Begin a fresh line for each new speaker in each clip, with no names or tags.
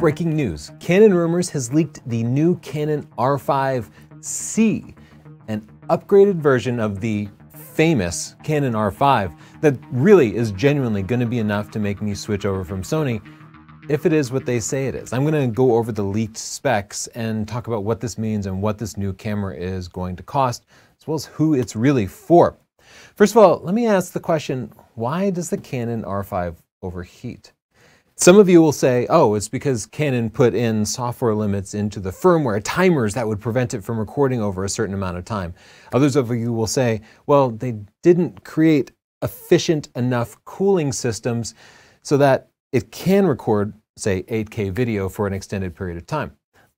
Breaking news Canon Rumors has leaked the new Canon R5C, an upgraded version of the famous Canon R5 that really is genuinely going to be enough to make me switch over from Sony if it is what they say it is. I'm going to go over the leaked specs and talk about what this means and what this new camera is going to cost, as well as who it's really for. First of all, let me ask the question why does the Canon R5 overheat? Some of you will say, oh, it's because Canon put in software limits into the firmware, timers that would prevent it from recording over a certain amount of time. Others of you will say, well, they didn't create efficient enough cooling systems so that it can record, say, 8K video for an extended period of time.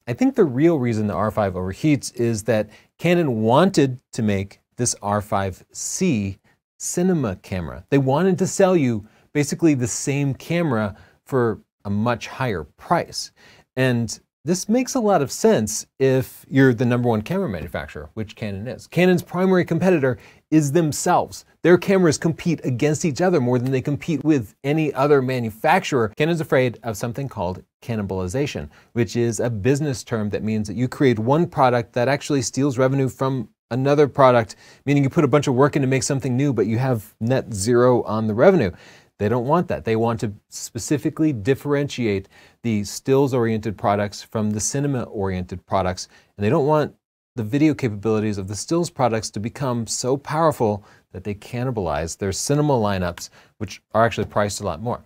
I think the real reason the R5 overheats is that Canon wanted to make this R5C cinema camera. They wanted to sell you basically the same camera for a much higher price. And this makes a lot of sense if you're the number one camera manufacturer, which Canon is. Canon's primary competitor is themselves. Their cameras compete against each other more than they compete with any other manufacturer. Canon's afraid of something called cannibalization, which is a business term that means that you create one product that actually steals revenue from another product, meaning you put a bunch of work in to make something new, but you have net zero on the revenue. They don't want that. They want to specifically differentiate the stills oriented products from the cinema oriented products. And they don't want the video capabilities of the stills products to become so powerful that they cannibalize their cinema lineups, which are actually priced a lot more.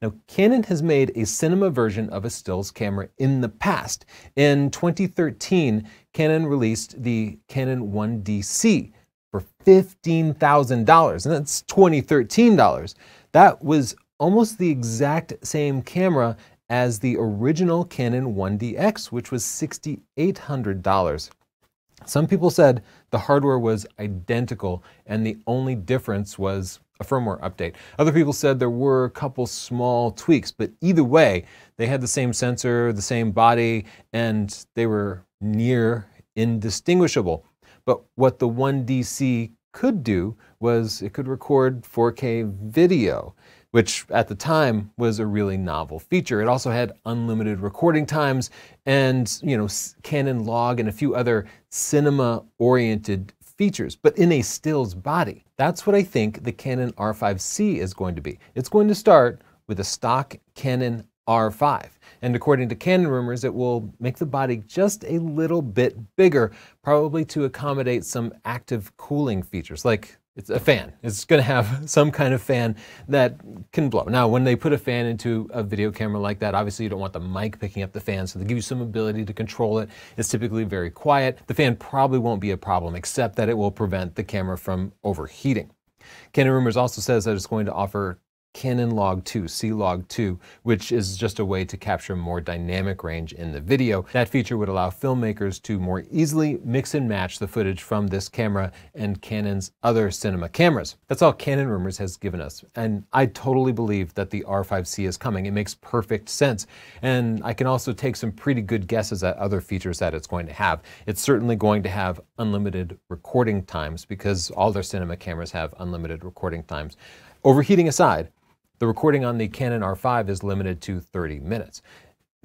Now, Canon has made a cinema version of a stills camera in the past. In 2013, Canon released the Canon 1DC for $15,000, and that's 2013 dollars. That was almost the exact same camera as the original Canon 1DX, which was $6,800. Some people said the hardware was identical and the only difference was a firmware update. Other people said there were a couple small tweaks, but either way, they had the same sensor, the same body, and they were near indistinguishable. But what the 1DC could do was it could record 4K video, which at the time was a really novel feature. It also had unlimited recording times and, you know, Canon log and a few other cinema oriented features, but in a stills body. That's what I think the Canon R5C is going to be. It's going to start with a stock Canon R5. And according to Canon rumors, it will make the body just a little bit bigger, probably to accommodate some active cooling features, like it's a fan. It's going to have some kind of fan that can blow. Now, when they put a fan into a video camera like that, obviously you don't want the mic picking up the fan, so they give you some ability to control it. It's typically very quiet. The fan probably won't be a problem, except that it will prevent the camera from overheating. Canon Rumors also says that it's going to offer Canon Log 2, C-Log 2, which is just a way to capture more dynamic range in the video. That feature would allow filmmakers to more easily mix and match the footage from this camera and Canon's other cinema cameras. That's all Canon Rumors has given us, and I totally believe that the R5C is coming. It makes perfect sense, and I can also take some pretty good guesses at other features that it's going to have. It's certainly going to have unlimited recording times because all their cinema cameras have unlimited recording times. Overheating aside, the recording on the Canon R5 is limited to 30 minutes.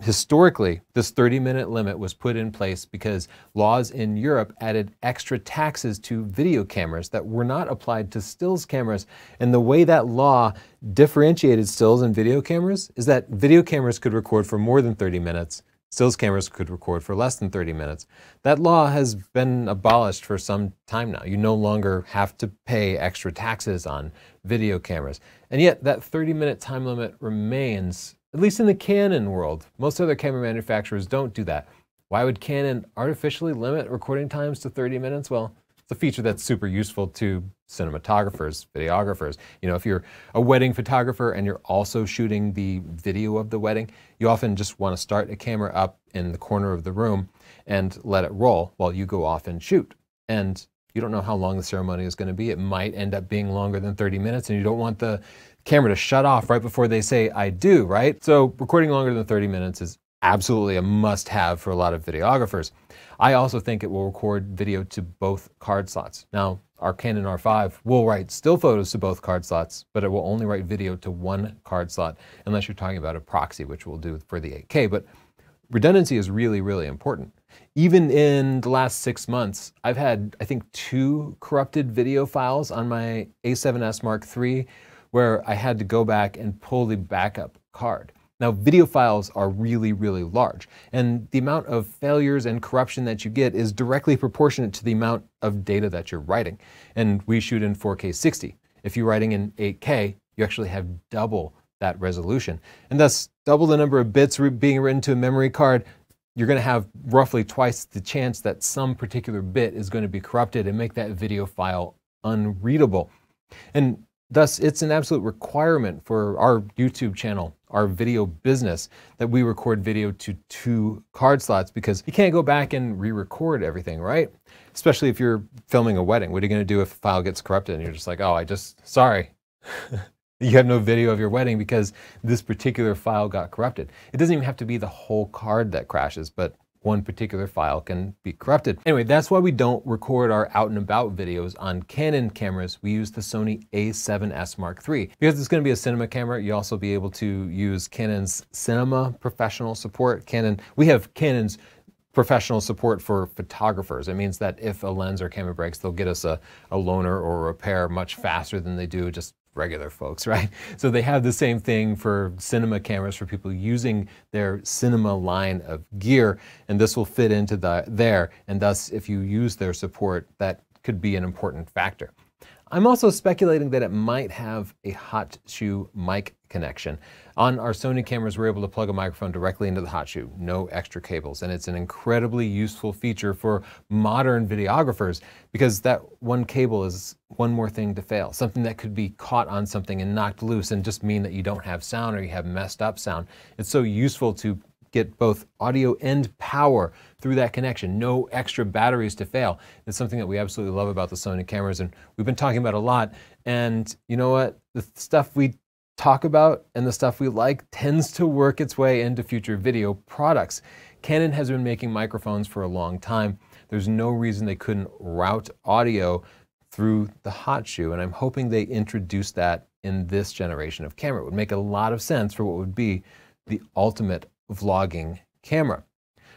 Historically, this 30 minute limit was put in place because laws in Europe added extra taxes to video cameras that were not applied to stills cameras. And the way that law differentiated stills and video cameras is that video cameras could record for more than 30 minutes Stills cameras could record for less than 30 minutes. That law has been abolished for some time now. You no longer have to pay extra taxes on video cameras. And yet, that 30 minute time limit remains, at least in the Canon world. Most other camera manufacturers don't do that. Why would Canon artificially limit recording times to 30 minutes? Well, a feature that's super useful to cinematographers, videographers. You know, if you're a wedding photographer and you're also shooting the video of the wedding, you often just want to start a camera up in the corner of the room and let it roll while you go off and shoot. And you don't know how long the ceremony is going to be. It might end up being longer than 30 minutes, and you don't want the camera to shut off right before they say, I do, right? So recording longer than 30 minutes is absolutely a must have for a lot of videographers. I also think it will record video to both card slots. Now, our Canon R5 will write still photos to both card slots, but it will only write video to one card slot unless you're talking about a proxy, which we'll do for the 8K. But redundancy is really, really important. Even in the last six months, I've had, I think, two corrupted video files on my A7S Mark III where I had to go back and pull the backup card. Now, video files are really, really large, and the amount of failures and corruption that you get is directly proportionate to the amount of data that you're writing. And we shoot in 4K 60. If you're writing in 8K, you actually have double that resolution, and thus double the number of bits being written to a memory card. You're going to have roughly twice the chance that some particular bit is going to be corrupted and make that video file unreadable. And Thus, it's an absolute requirement for our YouTube channel, our video business, that we record video to two card slots because you can't go back and re-record everything, right? Especially if you're filming a wedding. What are you gonna do if a file gets corrupted and you're just like, oh, I just, sorry. you have no video of your wedding because this particular file got corrupted. It doesn't even have to be the whole card that crashes, but one particular file can be corrupted. Anyway, that's why we don't record our out and about videos on Canon cameras. We use the Sony a7S Mark III. Because it's gonna be a cinema camera, you also be able to use Canon's cinema professional support. Canon, we have Canon's professional support for photographers. It means that if a lens or camera breaks, they'll get us a, a loaner or a repair much faster than they do just regular folks, right? So they have the same thing for cinema cameras for people using their cinema line of gear, and this will fit into the there, and thus if you use their support, that could be an important factor. I'm also speculating that it might have a hot shoe mic connection. On our Sony cameras, we're able to plug a microphone directly into the hot shoe, no extra cables. And it's an incredibly useful feature for modern videographers because that one cable is one more thing to fail, something that could be caught on something and knocked loose and just mean that you don't have sound or you have messed up sound. It's so useful to get both audio and power through that connection. No extra batteries to fail. It's something that we absolutely love about the Sony cameras, and we've been talking about a lot. And you know what? The stuff we talk about and the stuff we like tends to work its way into future video products. Canon has been making microphones for a long time. There's no reason they couldn't route audio through the hot shoe, and I'm hoping they introduce that in this generation of camera. It would make a lot of sense for what would be the ultimate vlogging camera.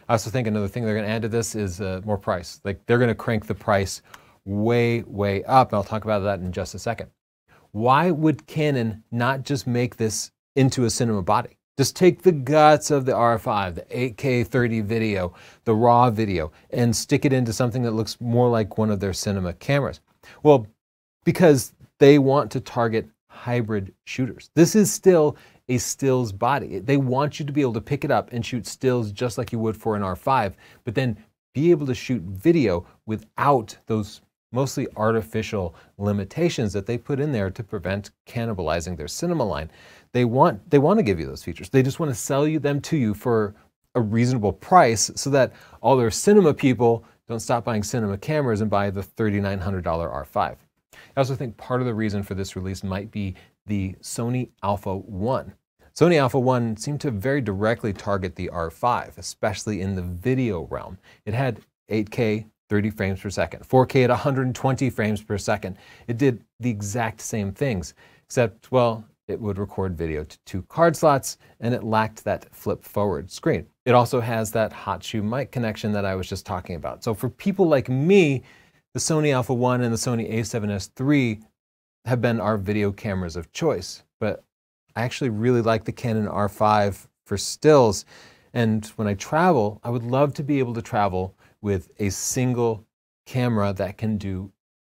I also think another thing they're going to add to this is uh, more price. Like they're going to crank the price way, way up. And I'll talk about that in just a second. Why would Canon not just make this into a cinema body? Just take the guts of the R5, the 8K 30 video, the RAW video, and stick it into something that looks more like one of their cinema cameras. Well, because they want to target hybrid shooters. This is still a stills body. They want you to be able to pick it up and shoot stills just like you would for an R5, but then be able to shoot video without those mostly artificial limitations that they put in there to prevent cannibalizing their cinema line. They want they want to give you those features. They just want to sell you them to you for a reasonable price so that all their cinema people don't stop buying cinema cameras and buy the $3,900 R5. I also think part of the reason for this release might be the Sony Alpha 1. Sony Alpha 1 seemed to very directly target the R5, especially in the video realm. It had 8K 30 frames per second, 4K at 120 frames per second. It did the exact same things, except, well, it would record video to two card slots and it lacked that flip forward screen. It also has that hot shoe mic connection that I was just talking about. So for people like me, the Sony Alpha 1 and the Sony a7S III have been our video cameras of choice. But I actually really like the Canon R5 for stills. And when I travel, I would love to be able to travel with a single camera that can do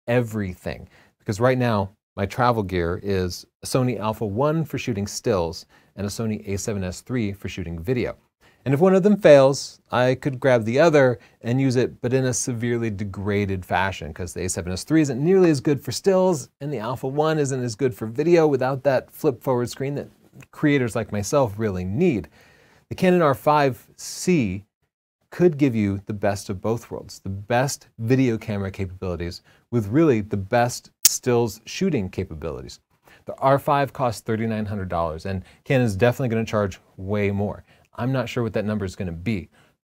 everything. Because right now, my travel gear is a Sony Alpha 1 for shooting stills and a Sony a7S III for shooting video. And if one of them fails, I could grab the other and use it, but in a severely degraded fashion, because the A7S III isn't nearly as good for stills, and the Alpha 1 isn't as good for video without that flip forward screen that creators like myself really need. The Canon R5C could give you the best of both worlds, the best video camera capabilities with really the best stills shooting capabilities. The R5 costs $3,900 and Canon is definitely going to charge way more. I'm not sure what that number is going to be.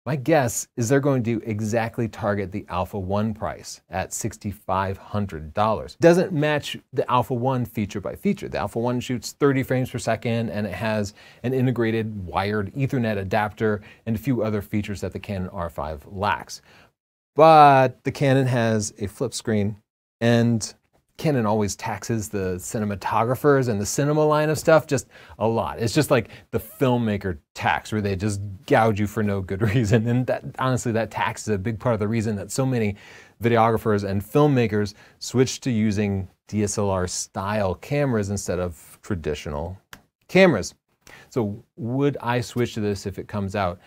My guess is they're going to exactly target the Alpha 1 price at $6,500. Doesn't match the Alpha 1 feature by feature. The Alpha 1 shoots 30 frames per second and it has an integrated wired Ethernet adapter and a few other features that the Canon R5 lacks. But the Canon has a flip screen and Canon always taxes the cinematographers and the cinema line of stuff just a lot. It's just like the filmmaker tax where they just gouge you for no good reason. And that honestly, that tax is a big part of the reason that so many videographers and filmmakers switch to using DSLR style cameras instead of traditional cameras. So would I switch to this if it comes out?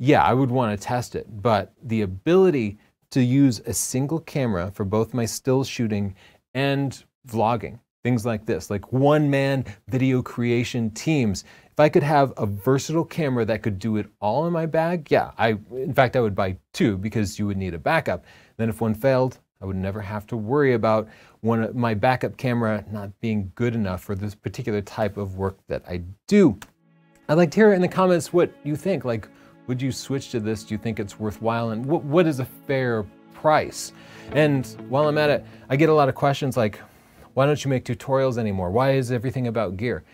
Yeah, I would want to test it, but the ability to use a single camera for both my still shooting and vlogging, things like this, like one man video creation teams. If I could have a versatile camera that could do it all in my bag, yeah, I, in fact, I would buy two because you would need a backup. Then if one failed, I would never have to worry about one, of my backup camera not being good enough for this particular type of work that I do. I'd like to hear in the comments what you think. Like, would you switch to this? Do you think it's worthwhile? And what, what is a fair price? And while I'm at it, I get a lot of questions like, why don't you make tutorials anymore? Why is everything about gear?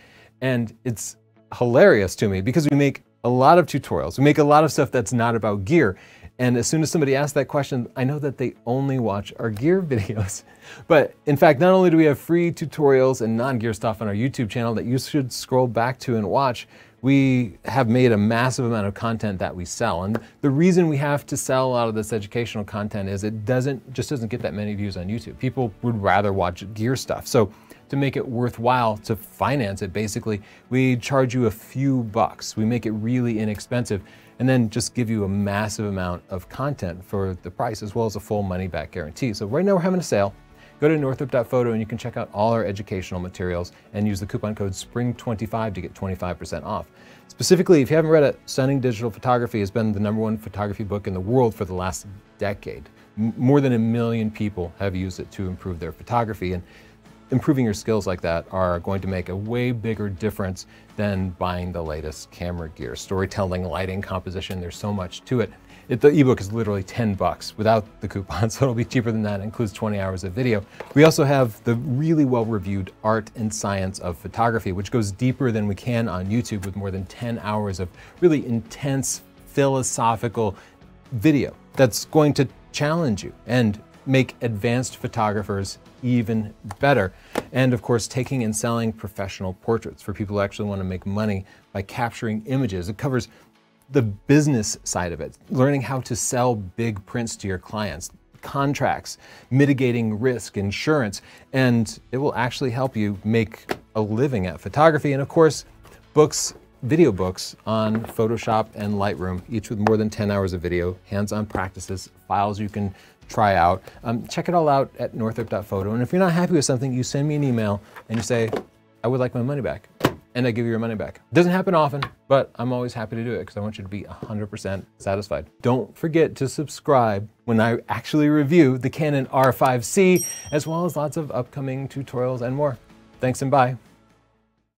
And it's hilarious to me because we make a lot of tutorials. We make a lot of stuff that's not about gear. And as soon as somebody asks that question, I know that they only watch our gear videos. But in fact, not only do we have free tutorials and non-gear stuff on our YouTube channel that you should scroll back to and watch, we have made a massive amount of content that we sell. And the reason we have to sell a lot of this educational content is it doesn't just doesn't get that many views on YouTube. People would rather watch gear stuff. So to make it worthwhile to finance it, basically, we charge you a few bucks. We make it really inexpensive and then just give you a massive amount of content for the price as well as a full money back guarantee. So right now we're having a sale. Go to northrup.photo and you can check out all our educational materials and use the coupon code SPRING25 to get 25% off. Specifically, if you haven't read it, Stunning Digital Photography has been the number one photography book in the world for the last decade. M more than a million people have used it to improve their photography. And improving your skills like that are going to make a way bigger difference than buying the latest camera gear. Storytelling, lighting, composition, there's so much to it. It, the ebook is literally 10 bucks without the coupon, so it'll be cheaper than that. It includes 20 hours of video. We also have the really well-reviewed Art and Science of Photography, which goes deeper than we can on YouTube with more than 10 hours of really intense philosophical video that's going to challenge you and make advanced photographers even better. And of course, taking and selling professional portraits for people who actually want to make money by capturing images. It covers the business side of it, learning how to sell big prints to your clients, contracts, mitigating risk, insurance, and it will actually help you make a living at photography. And of course, books, video books on Photoshop and Lightroom, each with more than 10 hours of video, hands-on practices, files you can try out. Um, check it all out at northrup.photo. And if you're not happy with something, you send me an email and you say, I would like my money back and I give you your money back. Doesn't happen often, but I'm always happy to do it because I want you to be 100% satisfied. Don't forget to subscribe when I actually review the Canon R5C, as well as lots of upcoming tutorials and more. Thanks and bye.